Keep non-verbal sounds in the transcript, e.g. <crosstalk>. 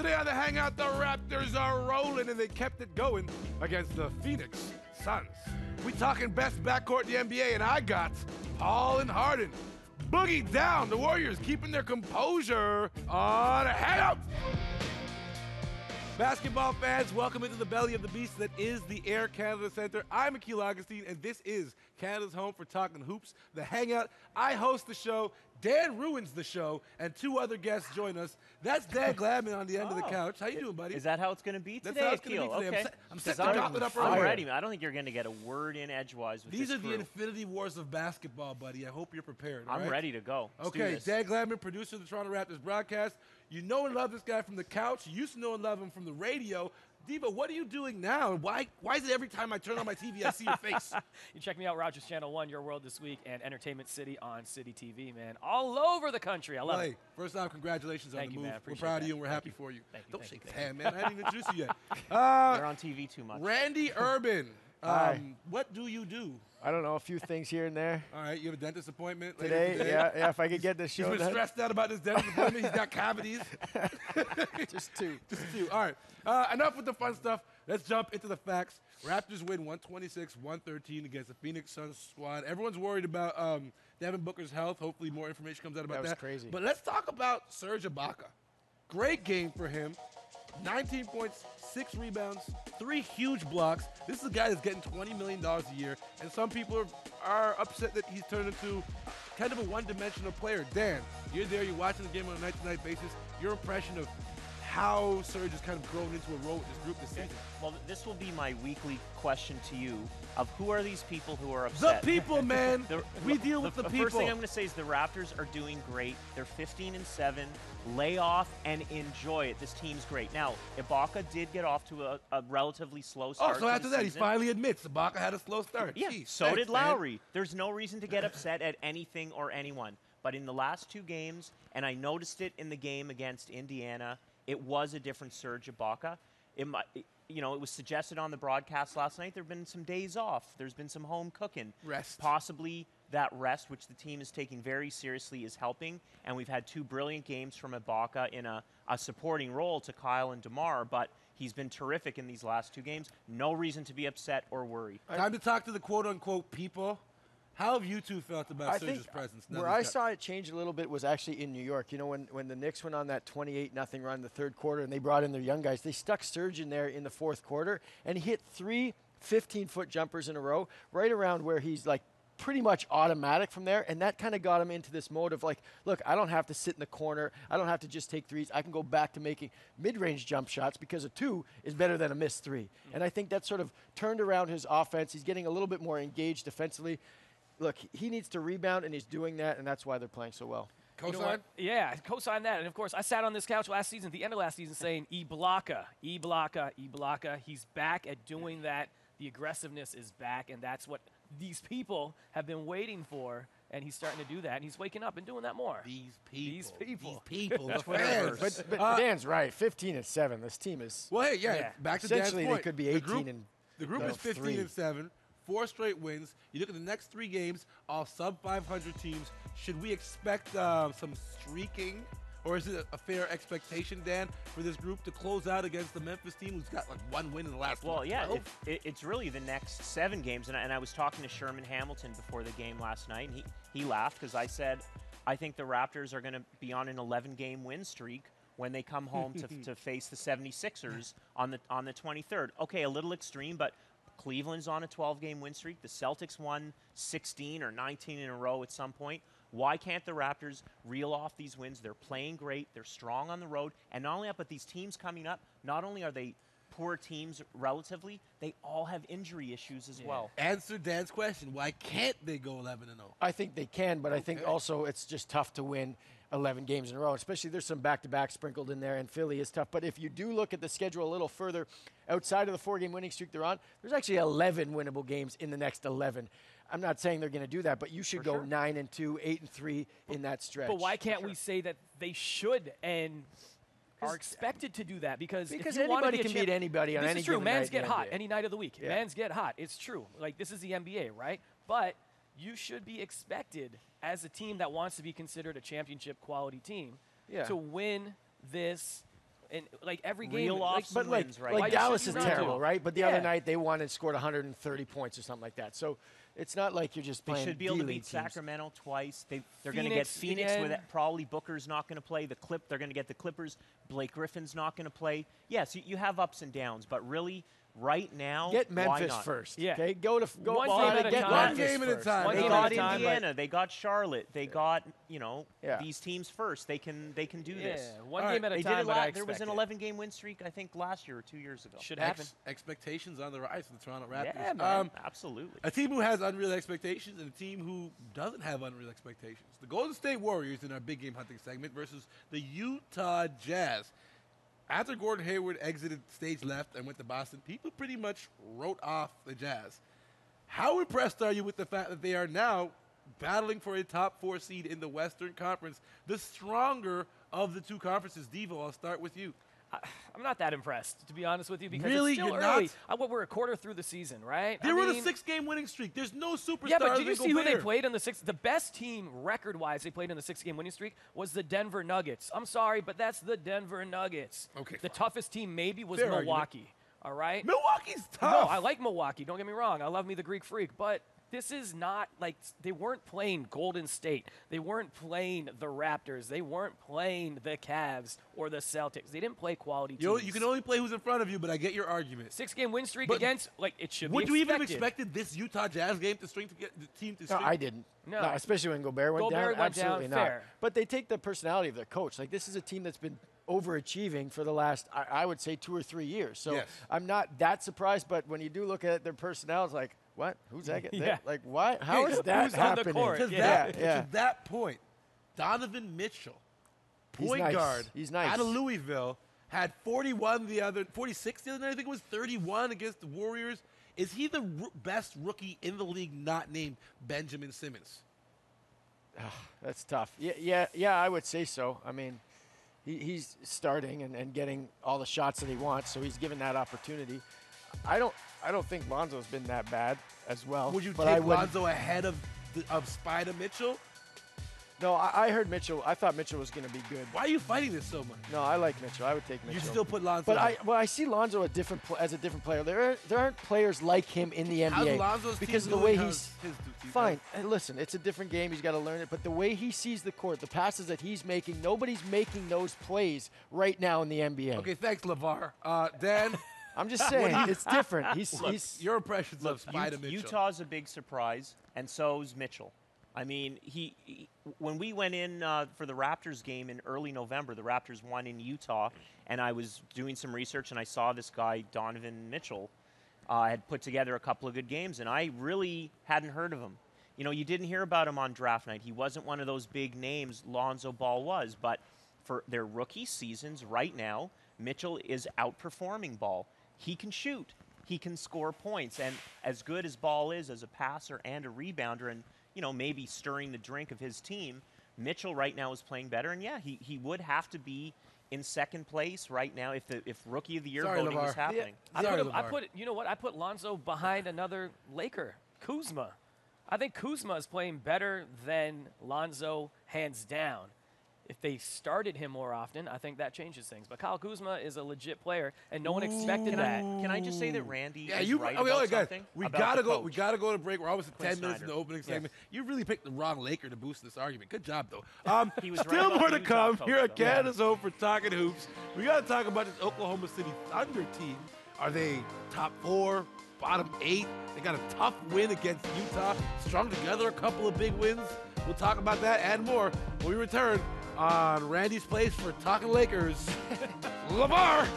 Today on the Hangout, the Raptors are rolling, and they kept it going against the Phoenix Suns. We talking best backcourt in the NBA, and I got Paul and Harden. Boogie down. The Warriors keeping their composure on a Hangout. Basketball fans, welcome into the belly of the beast that is the Air Canada Center. I'm Akil Augustine, and this is Canada's home for talking hoops, the Hangout. I host the show. Dan ruins the show, and two other guests join us. That's Dan Gladman on the end of the <laughs> Oh. couch. How you doing, buddy? Is that how it's going to be That's today, how it's gonna be Akil? today. I'm Okay. set- I'm setting the gauntlet up I'm ready, man. I don't think you're going to get a word in edgewise with These are the. Infinity Wars of basketball, buddy. I hope you're prepared. I'm right? ready to go. Let's Okay. Dan Gladman, producer of the Toronto Raptors broadcast. You know and love this guy from the couch. You used to know and love him from the radio. Devo, what are you doing now? Why why is it every time I turn on my TV I see your <laughs> face? You check me out, Rogers Channel 1, Your World This Week, and Entertainment City on City TV, man. All over the country. I love Hey, it. first off, congratulations Thank on the you, move. man. We're Appreciate proud of you and we're Thank happy you. for you. Thank you, Don't thank shake you, his hand, man. I didn't <laughs> introduce you yet. <laughs> Uh, They're on TV too much. Randy Urban. Hi. Um, what do you do? I don't know, a few things here and there. All right, you have a dentist appointment later Today, today. yeah, yeah, if I could get this <laughs> He's show been stressed out about this dentist appointment. He's got cavities. <laughs> <laughs> Just two. Just two. All right. Uh, enough with the fun stuff. Let's jump into the facts. Raptors win 126-113 against the Phoenix Suns squad. Everyone's worried about um, Devin Booker's health. Hopefully, more information comes out about That that. was crazy. But let's talk about Serge Ibaka. Great game for him. 19 points, six rebounds, three huge blocks. This is a guy that's getting $20 million a year, and some people are, are upset that he's turned into kind of a one-dimensional player. Dan, you're there, you're watching the game on a night-to-night basis. Your impression of how Serge has kind of grown into a role with this group this season. Well, this will be my weekly question to you of who are these people who are upset? The people, <laughs> man. The- we deal with the, the people. First thing I'm going to say is the Raptors are doing great. They're 15 and 7. Lay off and enjoy it. This team's great. Now, Ibaka did get off to a, a relatively slow start. oh, start. so after the that, he finally admits Ibaka had a slow start. Yeah, Jeez, so thanks, did man. Lowry. There's no reason to get upset at anything or anyone. But in the last two games, and I noticed it in the game against Indiana, it was a different Serge Ibaka. It, mi- it- you know, it was suggested on the broadcast last night. There have been some days off. There's been some home cooking. Rest. Possibly that rest, which the team is taking very seriously, is helping. And we've had two brilliant games from Ibaka in a, a supporting role to Kyle and DeMar, but he's been terrific in these last two games. No reason to be upset or worry. Time to talk to the quote unquote people. How have you two felt about I Serge's presence? where I saw it change a little bit was actually in New York. You know, when, when the Knicks went on that 28 nothing run in the third quarter and they brought in their young guys, they stuck Serge in there in the fourth quarter and he hit three 15 foot jumpers in a row right around where he's like pretty much automatic from there. And that kind of got him into this mode of like look i don't have to sit in the corner. I don't have to just take threes. I can go back to making mid-range jump shots because a two is better than a missed three. And i think that sort of turned around his offense. He's getting a little bit more engaged defensively look, he needs to rebound, and he's doing that, and that's why they're playing so well. You know Cosign? Yeah, co-sign that. And of course, I sat on this couch last season, at the end of last season, saying <laughs> Ibaka, Ibaka, Ibaka. He's back at doing that. The aggressiveness is back, and that's what these people have been waiting for. And he's starting to do that, and he's waking up and doing that more. These people. These people. These people. the fans. But, but Uh, Dan's right. 15 and 7. This team is. Well, hey, yeah, Yeah. back to Dan's point. Essentially, they could be The 18 group, and The group no, is 15 three. and 7, four straight wins. You look at the next three games, all sub 500 teams. Should we expect uh, some streaking? Or is it a, fair expectation, Dan, for this group to close out against the Memphis team who's got like one win in the last Well, yeah, 12? it, it, it's really the next seven games, and I, and I was talking to Sherman Hamilton before the game last night, and he, he laughed because I said, I think the Raptors are going to be on an 11-game win streak when they come home to, <laughs> to face the 76ers on the on the 23rd. Okay, a little extreme, but Cleveland's on a 12-game win streak. The Celtics won 16 or 19 in a row at some point. Why can't the Raptors reel off these wins? They're playing great. They're strong on the road, and not only that, but these teams coming up. Not only are they poor teams relatively, they all have injury issues as well. Answer Dan's question. Why can't they go 11 and oh? 0? I think they can, but I think also it's just tough to win 11 games in a row. Especially there's some back-to-back sprinkled in there, and Philly is tough. But if you do look at the schedule a little further, outside of the four-game winning streak they're on, there's actually 11 winnable games in the next 11. I'm not saying they're going to do that, but you should go sure. nine and two, eight and three in that stretch. But why can't we say that they should and are expected to do that? Because, Because anybody be can champ- beat anybody on this any is true. given Mans get hot NBA. any night of the week. Yeah. Mans get hot. It's true. Like this is the NBA, right? But you should be expected as a team that wants to be considered a championship quality team Yeah. to win this and like every game, Reel off like, some But like, wins right like Dallas is you to terrible, them? right? But the Yeah. other night they won and scored 130 points or something like that. So it's not like you're just They playing. should be able to beat teams. Sacramento twice. They, they're going to get Phoenix Phoenix with it. Probably Booker's not going to play. The Clip, they're going to get the Clippers. Blake Griffin's not going to play. Yes, you, you have ups and downs, but really, right now, Get why Memphis not? first. Yeah. Okay, go to go One game at a get time. One game at a time. One They game got at a time, Indiana. They got Charlotte. They got you know Yeah. these teams first. They can they can do yeah, this. one All game right, at a They time. did it. but La- there was an 11 game win streak I think last year or two years ago. Should happen. Ex- expectations on the rise for the Toronto Raptors. Yeah, man, Um, absolutely. a team who has unreal expectations and a team who doesn't have unreal expectations. The Golden State Warriors in our big game hunting segment versus the Utah Jazz. After Gordon Hayward exited stage left and went to Boston, people pretty much wrote off the Jazz. How impressed are you with the fact that they are now battling for a top four seed in the Western Conference, the stronger of the two conferences? Devo, I'll start with you. I'm not that impressed, to be honest with you, because Really? it's still You're early. not? I, what, we're a quarter through the season, right? They I were on a six-game winning streak. There's no superstar. Yeah, but did you see who they played in the six? The best team record-wise they played in the six-game winning streak was the Denver Nuggets. I'm sorry, but that's the Denver Nuggets. Okay, The fine. toughest team maybe was Fair argument. Milwaukee. All right. Milwaukee's tough. No, I like Milwaukee. Don't get me wrong. I love me the Greek Freak, but this is not like they weren't playing Golden State. They weren't playing the Raptors. They weren't playing the Cavs or the Celtics. They didn't play quality You, know, you can only play who's in front of you, but I get your argument. six-game win streak But against like it should Would be you even have expected. expected this Utah Jazz game to string to get the team to No. I didn't. No. No, especially when Gobert went Gobert down. went down, Absolutely not. fair. But they take the personality of their coach. Like this is a team that's been overachieving for the last, I, I would say, two or three years. So Yes. I'm not that surprised. But when you do look at their personnel, it's like, what? Who's that? guy? <laughs> Yeah. Like what? How is that Who's on the happening? court? To Yeah. that, Yeah, yeah. to that point, Donovan Mitchell, He's point nice. guard, He's nice. out of Louisville, had 41 the other, 46 the other night. I think it was 31 against the Warriors. Is he the r- best rookie in the league, not named Benjamin Simmons? Ah, that's tough. Yeah, yeah, yeah. I would say so. I mean, he, he's starting and, and getting all the shots that he wants, so he's given that opportunity. I don't, I don't think Lonzo's been that bad as well. Would you but I take wouldn't- Lonzo ahead of the, of Spider Mitchell? No, I, I heard Mitchell. I thought Mitchell was going to be good. Why are you fighting this so much? No, I like Mitchell. I would take Mitchell. You still put Lonzo. But I, well, I see Lonzo a different pl- as a different player. There, are, there aren't players like him in the How's NBA Lonzo's because team of the way he's fine. And listen, it's a different game. He's got to learn it. But the way he sees the court, the passes that he's making, nobody's making those plays right now in the NBA. Okay, thanks, LaVar. Uh, Dan, <laughs> I'm just <laughs> saying it's different. <laughs> He's, Look, he's your impressions Look, of Spider Ut- Mitchell. Utah's a big surprise, and so's Mitchell. I mean, he, he- when we went in uh, for the Raptors game in early November, the Raptors won in Utah, and I was doing some research and I saw this guy Donovan Mitchell uh, had put together a couple of good games, and I really hadn't heard of him. You know, you didn't hear about him on draft night. He wasn't one of those big names Lonzo Ball was, but for their rookie seasons right now, Mitchell is outperforming Ball. He can shoot. He can score points. And as good as Ball is as a passer and a rebounder and, you know, maybe stirring the drink of his team, Mitchell right now is playing better. And yeah, he, he would have to be in second place right now if the if rookie of the year Sorry, voting was LaVar. happening. I Sorry, put, him, I put you know what? I put Lonzo behind another Laker, Kuzma. I think Kuzma is playing better than Lonzo, hands down. If they started him more often, I think that changes things. But Kyle Kuzma is a legit player, and no one expected Can that. Can I just say that Randy Yeah, is you. right okay, about okay, guys. something? We gotta the go. We gotta go to break. We're almost at Quinn ten minutes in the opening Yes. segment. You really picked the wrong Laker to boost this argument. Good job, though. <laughs> Um, He was still about more to come coach, here at though. Canada's Home for Talking Hoops. We gotta talk about this Oklahoma City Thunder team. Are they top four, bottom eight? They got a tough win against Utah. Strung together a couple of big wins. We'll talk about that and more when we return on Randy's place for Talking Lakers. <laughs> LaVar.